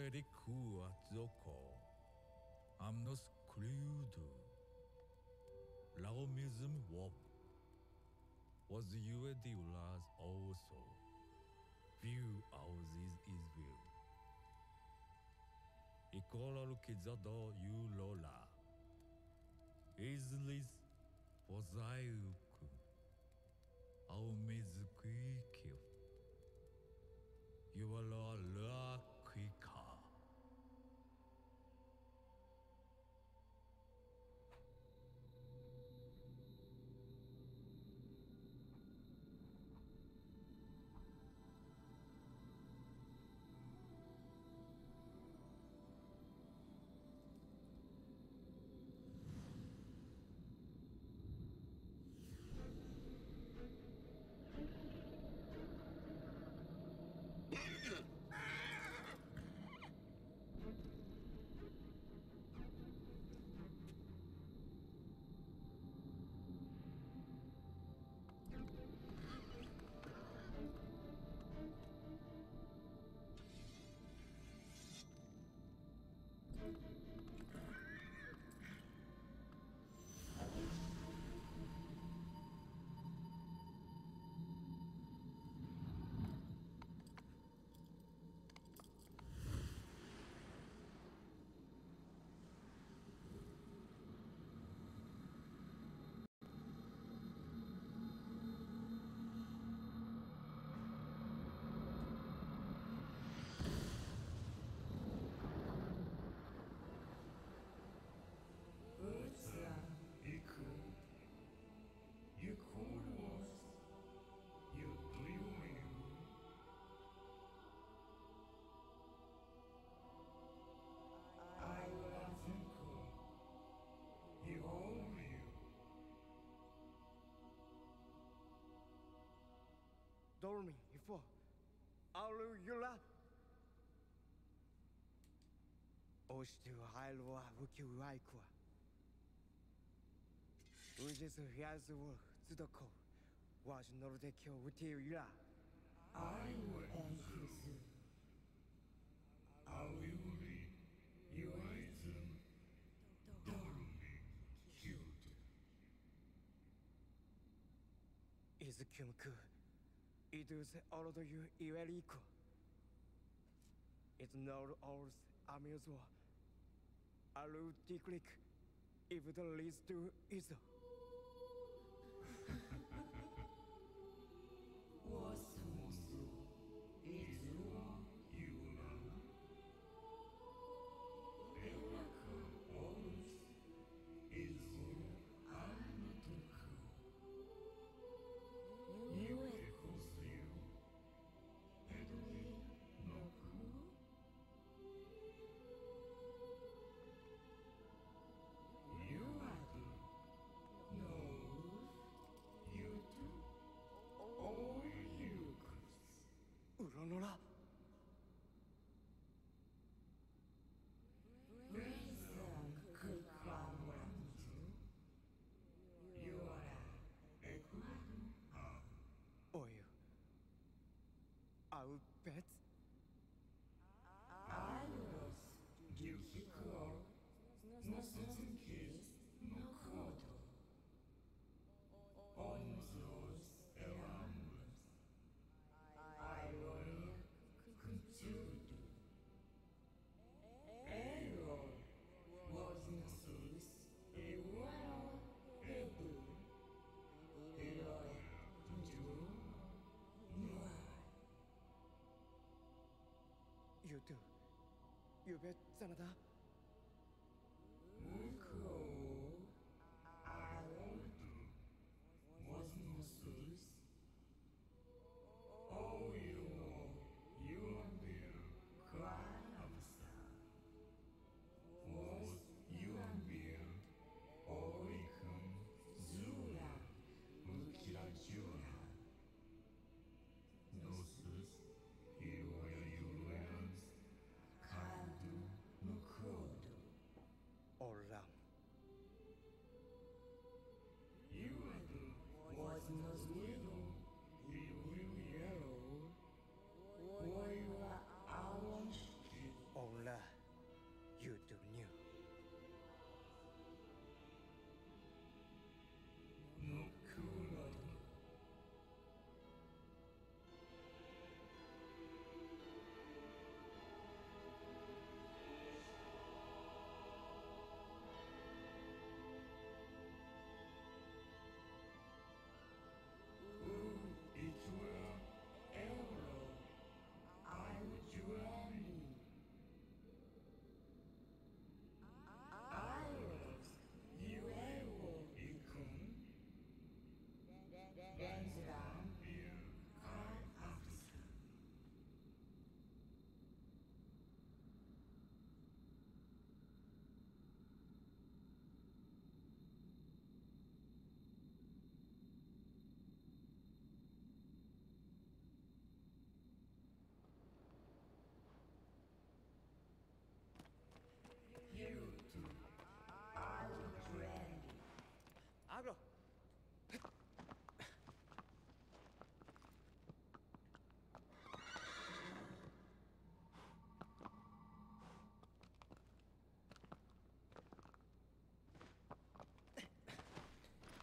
Ilzozeriku atzoko. Amnos kludu. Laomism wop. Was you the ulas also. View houses is view. Ikola kizado you lola. Islis pozaiuku. Ao mezukikyo. You 斗冥，你放，阿鲁伊拉，我是要海罗阿武去海阔，乌兹菲亚兹沃住得靠，我只弄得起乌提乌拉，阿鲁恩吉斯，阿鲁里，伊威兹，斗冥，休特，伊兹库穆克。Orodo yu iweriko. It's not ours amuswa. Alu tiklik. If the leads to Izo. I'll ゆうべ真田。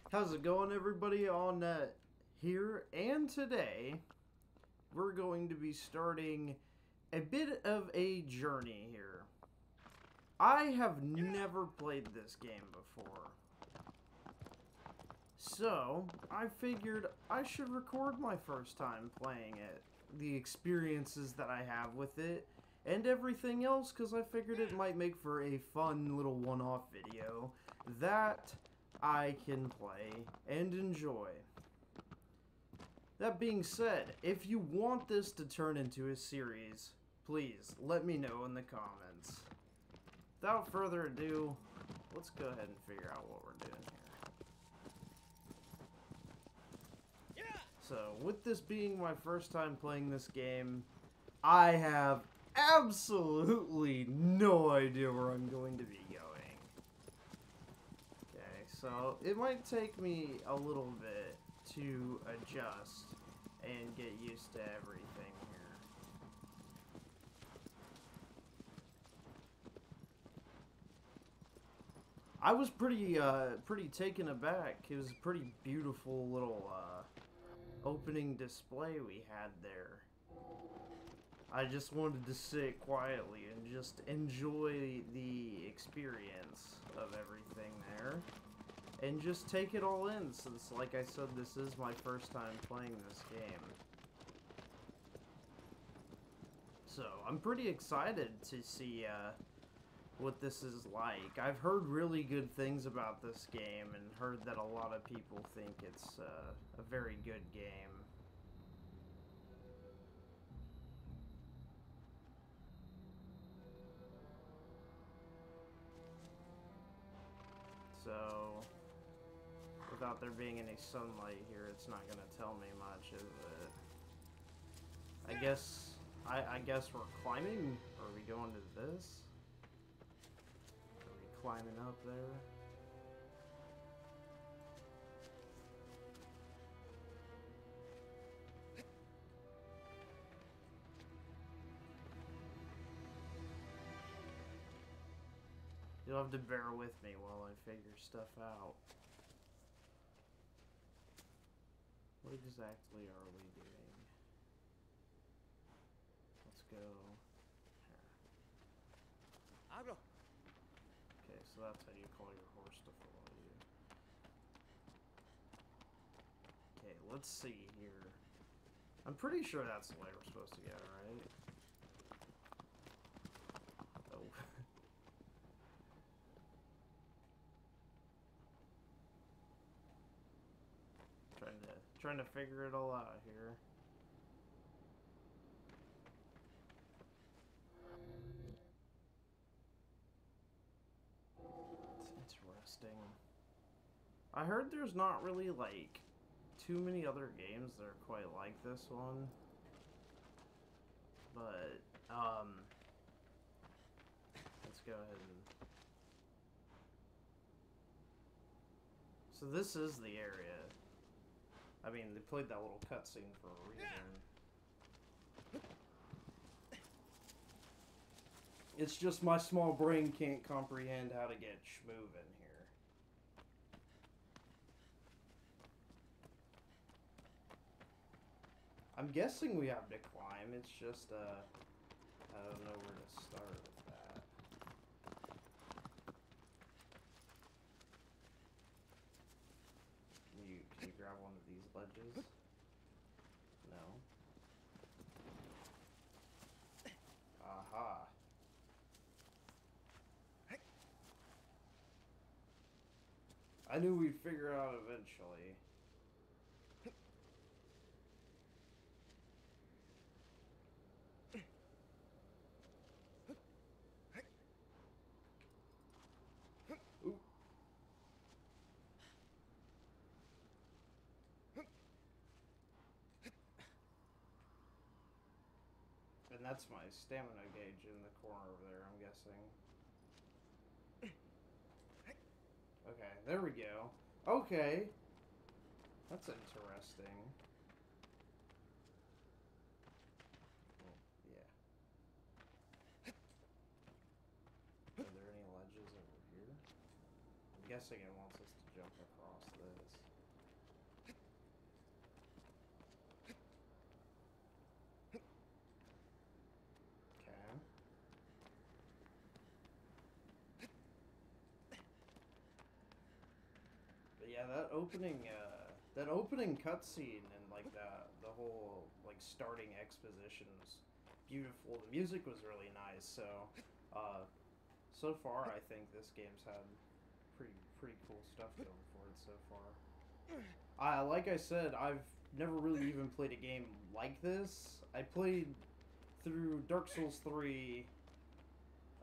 How's it going, everybody? On uh, here and today, we're going to be starting a bit of a journey here. I have never played this game before. So, I figured I should record my first time playing it, the experiences that I have with it, and everything else, because I figured it might make for a fun little one-off video that I can play and enjoy. That being said, if you want this to turn into a series, please let me know in the comments. Without further ado, let's go ahead and figure out what we're doing here. So, with this being my first time playing this game, I have absolutely no idea where I'm going to be going. So it might take me a little bit to adjust and get used to everything here. I was pretty, uh, pretty taken aback. It was a pretty beautiful little, uh, opening display we had there. I just wanted to sit quietly and just enjoy the experience of everything there. And just take it all in, since, like I said, this is my first time playing this game. So, I'm pretty excited to see, uh, what this is like. I've heard really good things about this game, and heard that a lot of people think it's, uh, a very good game. So, without there being any sunlight here, it's not gonna tell me much, is it? I guess, I, I guess we're climbing? Are we going to this? Are we climbing up there? You'll have to bear with me while I figure stuff out. What exactly are we doing? Let's go. Here. Okay, so that's how you call your horse to follow you. Okay, let's see here. I'm pretty sure that's the way we're supposed to go, right? Oh. Trying to figure it all out here. It's interesting. I heard there's not really like too many other games that are quite like this one. But um let's go ahead and So this is the area. I mean, they played that little cutscene for a reason. It's just my small brain can't comprehend how to get schmoove in here. I'm guessing we have to climb. It's just, uh, I don't know where to start with that. Can you, can you grab one of these ledges? No. Aha. I knew we'd figure it out eventually. Ooh. And that's my stamina gauge in the corner over there, I'm guessing. Okay, there we go. Okay. That's interesting. Yeah. Are there any ledges over here? I'm guessing it wants us to jump across this. Yeah, that opening, uh, that opening cutscene and like the the whole like starting exposition was beautiful. The music was really nice. So, uh, so far I think this game's had pretty pretty cool stuff going for it so far. I like I said, I've never really even played a game like this. I played through Dark Souls three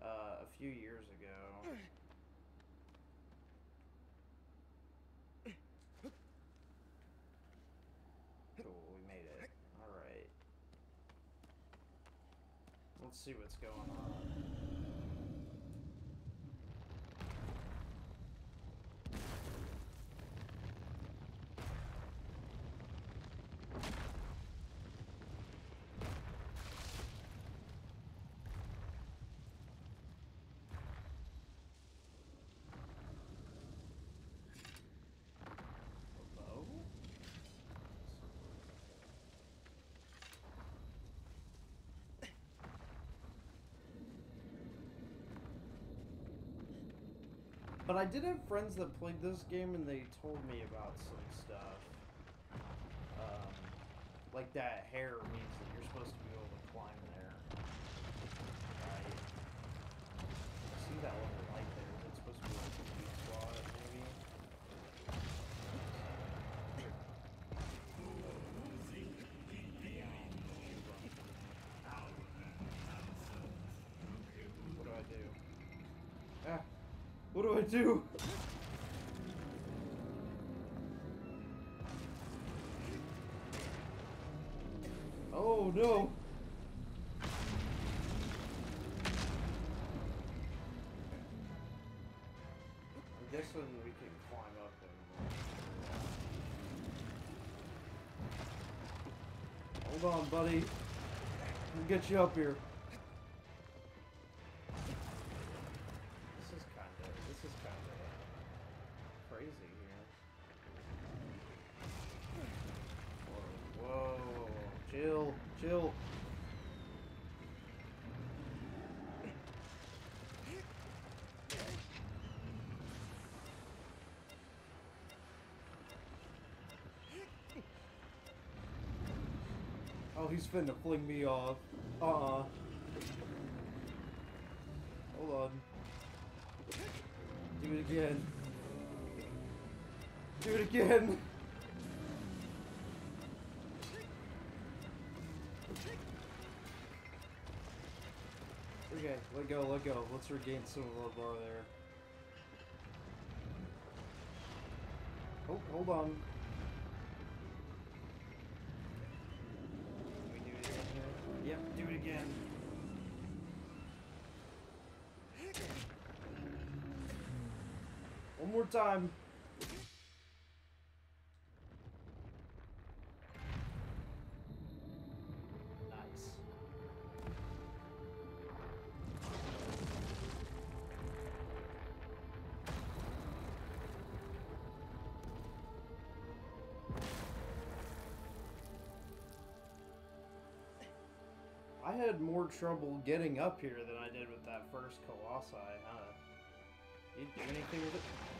uh, a few years ago. Cool, we made it. Alright. Let's see what's going on. But I did have friends that played this game and they told me about some stuff. Um, like that hair means that you're supposed to be able to climb there. I see that little light there. Is it supposed to be like a sweet spot, maybe? What do I do? Ah, what do I do? Oh no! I'm guessing we can climb up and. Hold on, buddy. We'll get you up here. Chill, chill. Oh, he's finna fling me off. Uh-uh. Hold on. Do it again. Do it again. Okay, let go, let go. Let's regain some of our bar there. Oh, hold on. Can we do it again? Yep, do it again. One more time. I had more trouble getting up here than I did with that first Colossi, huh? You do anything with it?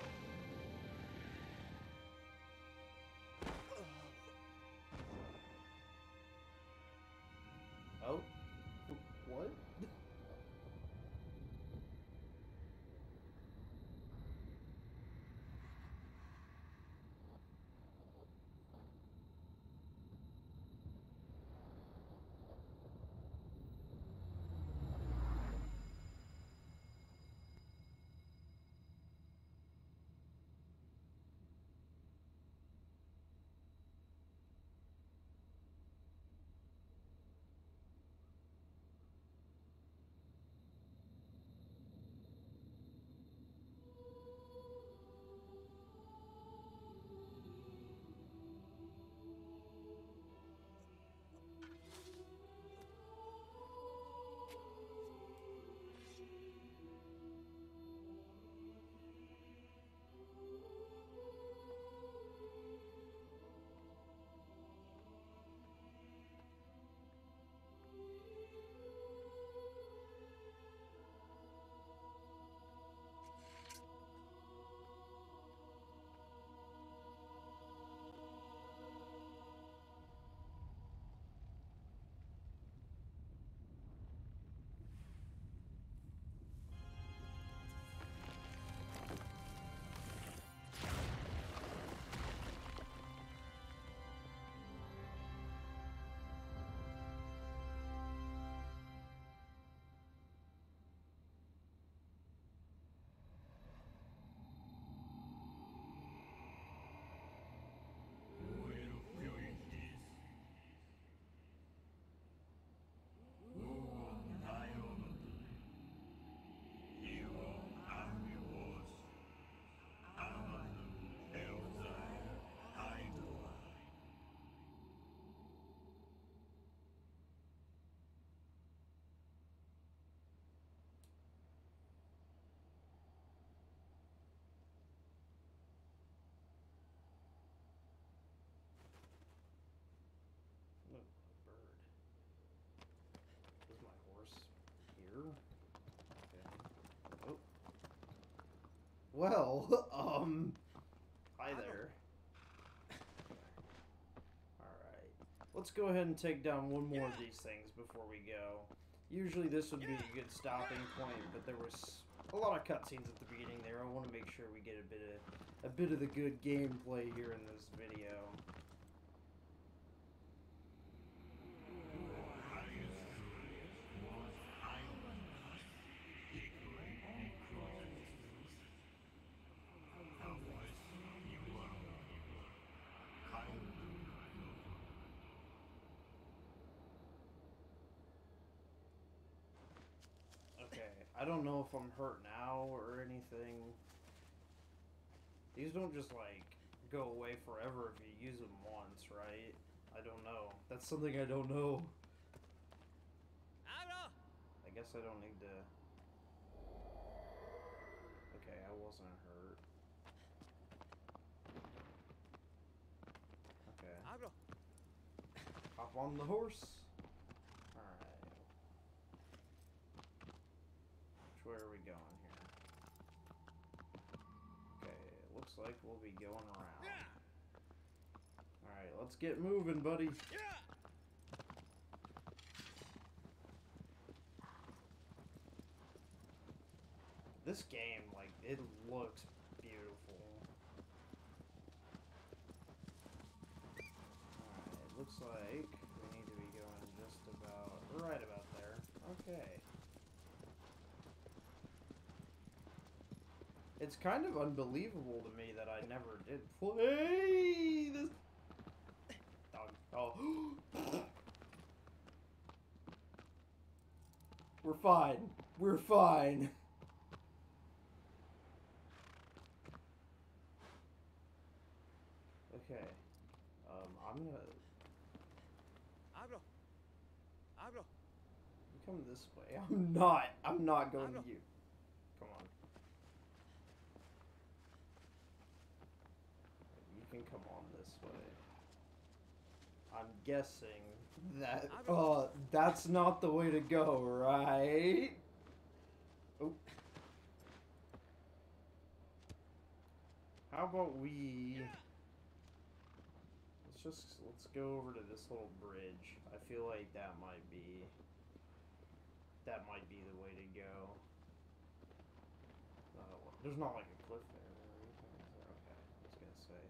Well, um, hi there. Alright. Let's go ahead and take down one more of these things before we go. Usually this would be a good stopping point, but there was a lot of cutscenes at the beginning there. I want to make sure we get a bit of a bit of the good gameplay here in this video. I don't know if I'm hurt now or anything. These don't just like go away forever if you use them once, right? I don't know. That's something I don't know. I guess I don't need to. Okay, I wasn't hurt. Okay. Hop on the horse. Alright. Which way are we going here? Okay, it looks like we'll be going around. Alright, let's get moving, buddy. This game, like, it looks beautiful. Alright, looks like we need to be going just about right about there. Okay. It's kind of unbelievable to me that I never did play this dog. Oh. We're fine. We're fine. Okay. Um, I'm gonna you come this way. I'm not. I'm not going to you. Come on. You can come on this way. I'm guessing that. Oh, that's not the way to go, right? Oh. How about we? Let's just let's go over to this little bridge. I feel like that might be that might be the way to go. Uh, there's not like a cliff there. or anything, is there? Okay, I was gonna say.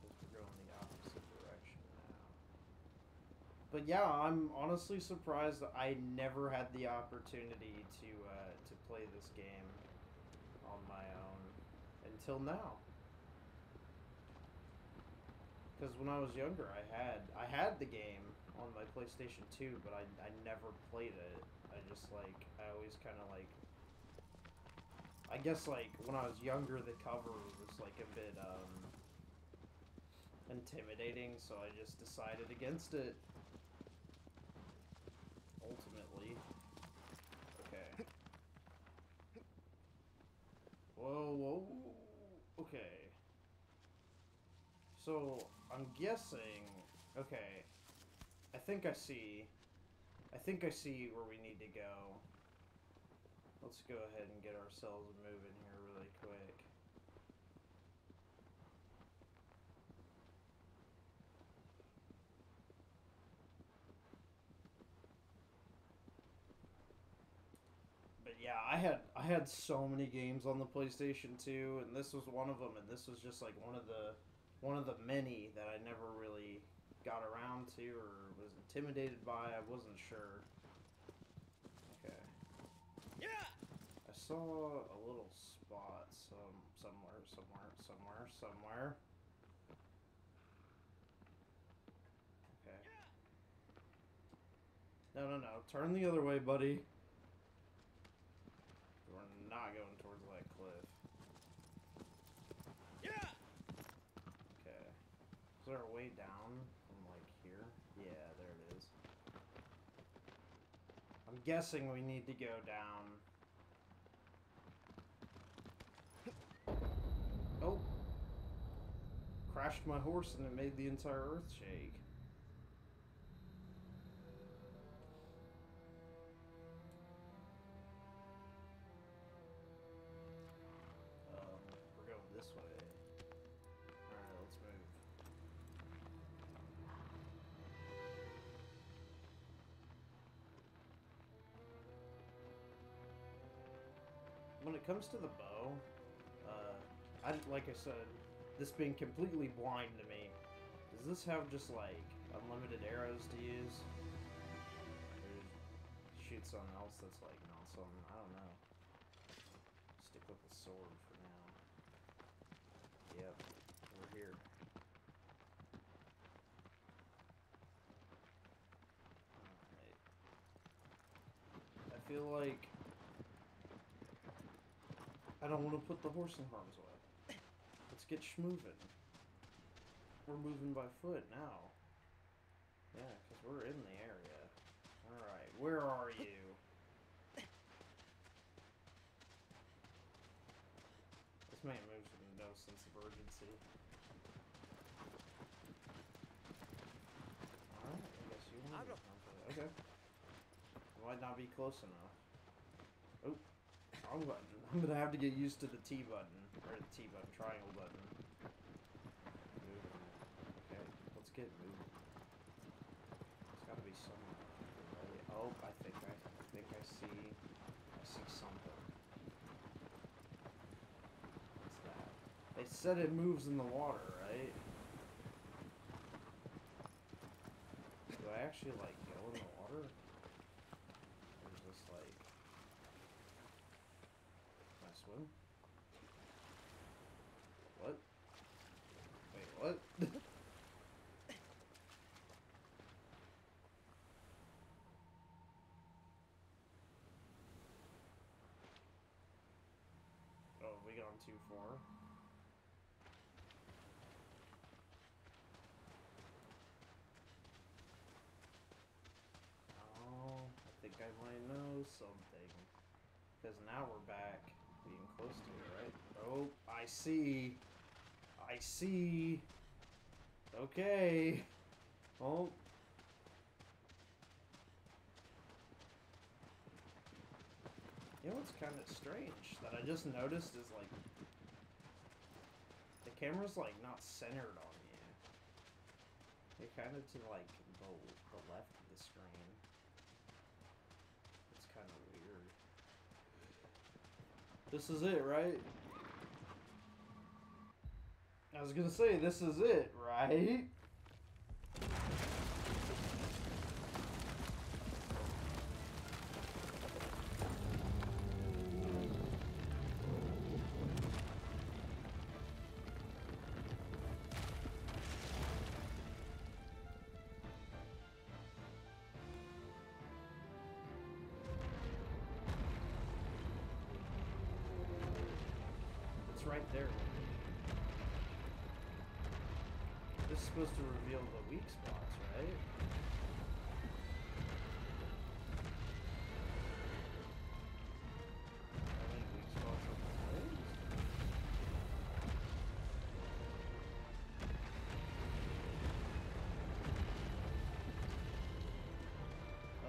Guess we're going the opposite direction now. But yeah, I'm honestly surprised I never had the opportunity to uh, to play this game on my own until now. Because when I was younger, I had I had the game on my PlayStation 2, but I, I never played it. I just like I always kind of like I guess like when I was younger, the cover was like a bit um intimidating, so I just decided against it. Ultimately. Okay. Whoa, whoa. Okay. So, I'm guessing. Okay. I think I see. I think I see where we need to go. Let's go ahead and get ourselves moving here really quick. But yeah, I had I had so many games on the PlayStation 2 and this was one of them and this was just like one of the one of the many that I never really got around to or was intimidated by. I wasn't sure. Okay. Yeah. I saw a little spot some somewhere, somewhere, somewhere, somewhere. Okay. No, no, no. Turn the other way, buddy. Not going towards that cliff. Yeah. Okay. Is there a way down from like here? Yeah, there it is. I'm guessing we need to go down. Oh. Crashed my horse and it made the entire earth shake. Comes to the bow, uh, I like I said, this being completely blind to me. Does this have just like unlimited arrows to use? Or shoot something else that's like not something I don't know. Stick with the sword for now. Yep, we're here. I feel like I don't want to put the horse in harm's way. Let's get schmoving. We're moving by foot now. Yeah, because we're in the area. Alright, where are you? This man moves with no sense of urgency. Alright, I guess you want to Okay. Might not be close enough. Oh, button. I'm gonna have to get used to the T button, or the T button, triangle button. Okay, let's get moving. There's gotta be somewhere. Oh, I think I, I think I see, I see something. What's that? They said it moves in the water, right? Do I actually like go in the water? Or is this like swim? What? Wait, what? oh, we gone too far. Oh, I think I might know something. Because now we're back to it, right? Oh, I see. I see. Okay. Oh. You know what's kind of strange that I just noticed is like the camera's like not centered on you. You're kind of to like the, the left of the screen. It's kind of weird. This is it, right? I was gonna say, this is it, right? Right there. This is supposed to reveal the weak spots, right?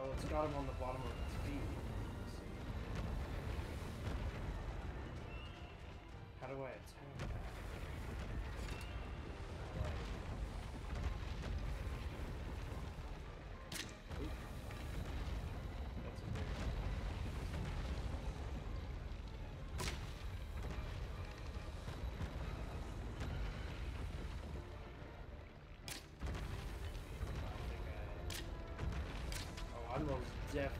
Oh, it's got him on the bottom of I'm most definitely.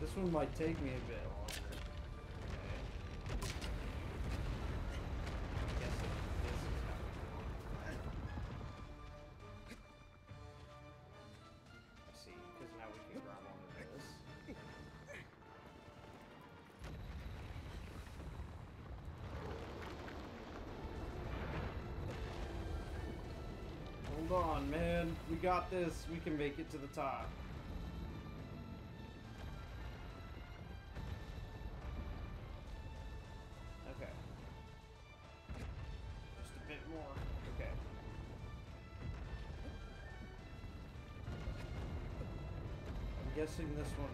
This one might take me a bit Hold on, man. We got this. We can make it to the top. Okay. Just a bit more. Okay. I'm guessing this one,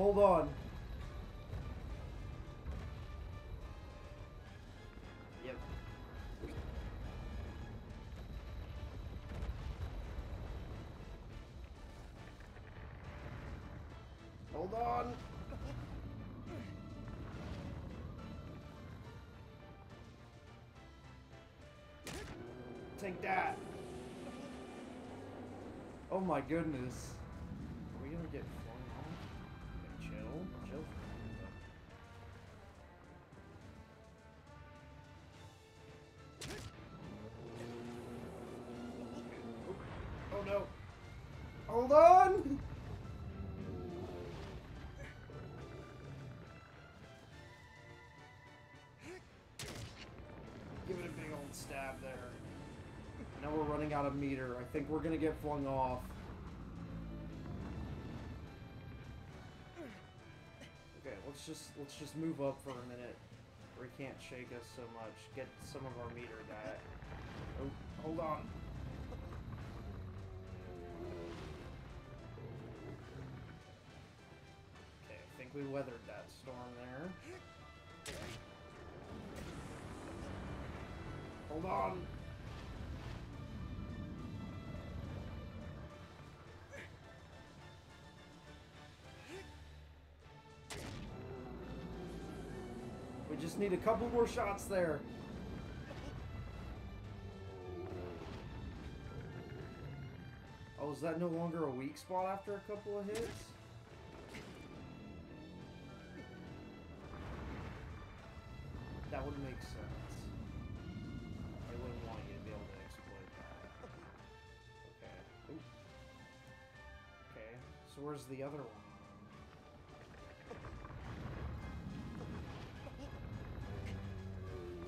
Hold on. Yep. Hold on. Take that. Oh my goodness. Oh no. Hold on! Give it a big old stab there. Now we're running out of meter. I think we're gonna get flung off. Okay, let's just let's just move up for a minute. Where he can't shake us so much. Get some of our meter back. Oh, hold on. Think we weathered that storm there. Hold on. We just need a couple more shots there. Oh, is that no longer a weak spot after a couple of hits? That would make sense. I wouldn't want you to be able to exploit that. Okay. Oop. Okay, so where's the other one?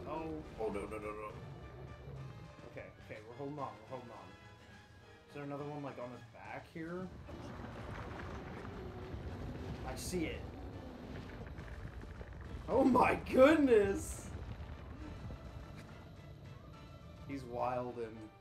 Oh, oh no, no, no, no. Okay, okay, we're holding on, we're holding on. Is there another one like on his back here? I see it. Oh my goodness! Wild and.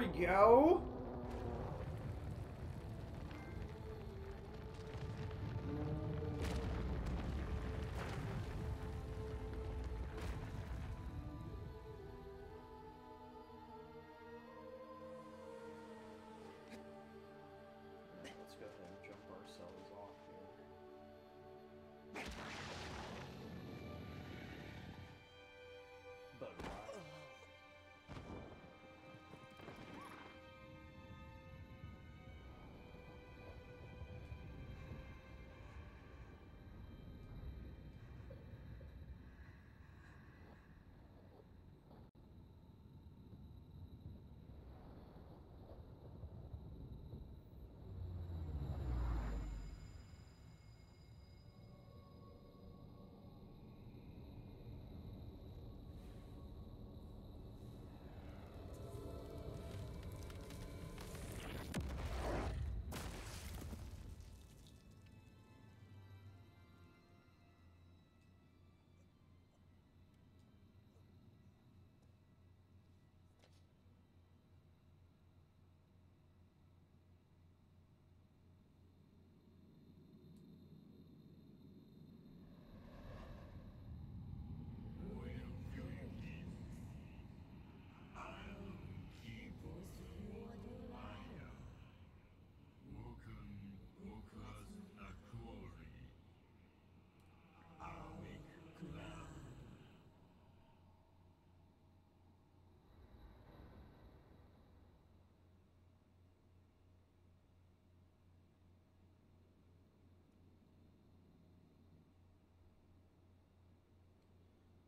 We go.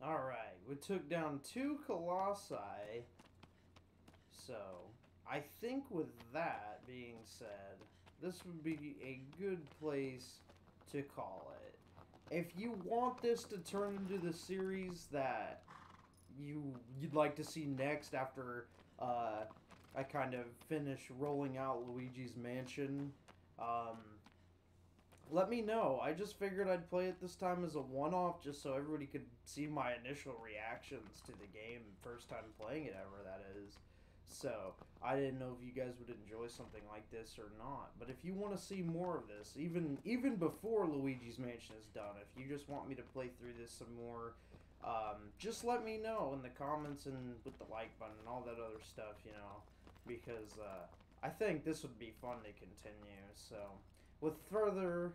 All right, we took down two colossi. So, I think with that being said, this would be a good place to call it. If you want this to turn into the series that you you'd like to see next after uh, I kind of finish rolling out Luigi's Mansion. Um, let me know. I just figured I'd play it this time as a one-off, just so everybody could see my initial reactions to the game, first time playing it ever. That is. So I didn't know if you guys would enjoy something like this or not. But if you want to see more of this, even even before Luigi's Mansion is done, if you just want me to play through this some more, um, just let me know in the comments and with the like button and all that other stuff, you know, because uh, I think this would be fun to continue. So with further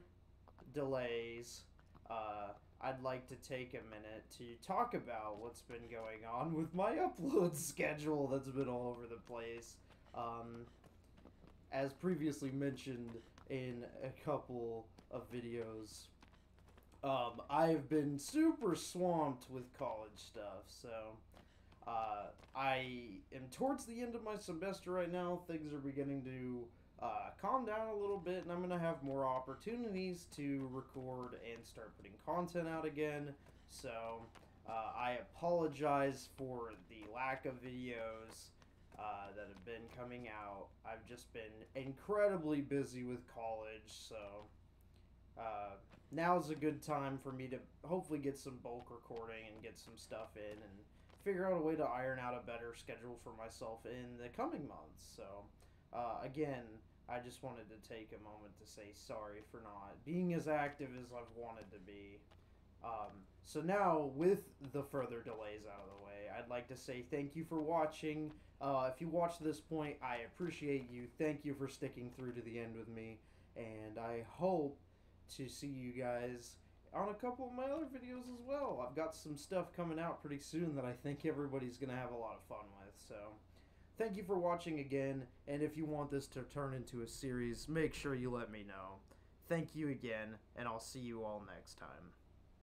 delays, uh, I'd like to take a minute to talk about what's been going on with my upload schedule that's been all over the place. Um, as previously mentioned in a couple of videos, um, I've been super swamped with college stuff, so uh, I am towards the end of my semester right now. Things are beginning to uh, calm down a little bit, and I'm gonna have more opportunities to record and start putting content out again. So uh, I apologize for the lack of videos uh, that have been coming out. I've just been incredibly busy with college, so uh, now's a good time for me to hopefully get some bulk recording and get some stuff in and figure out a way to iron out a better schedule for myself in the coming months. So. Uh, again, I just wanted to take a moment to say sorry for not being as active as I've wanted to be. Um, so now, with the further delays out of the way, I'd like to say thank you for watching. Uh, if you watched this point, I appreciate you. Thank you for sticking through to the end with me, and I hope to see you guys on a couple of my other videos as well. I've got some stuff coming out pretty soon that I think everybody's gonna have a lot of fun with. So. Thank you for watching again, and if you want this to turn into a series, make sure you let me know. Thank you again, and I'll see you all next time.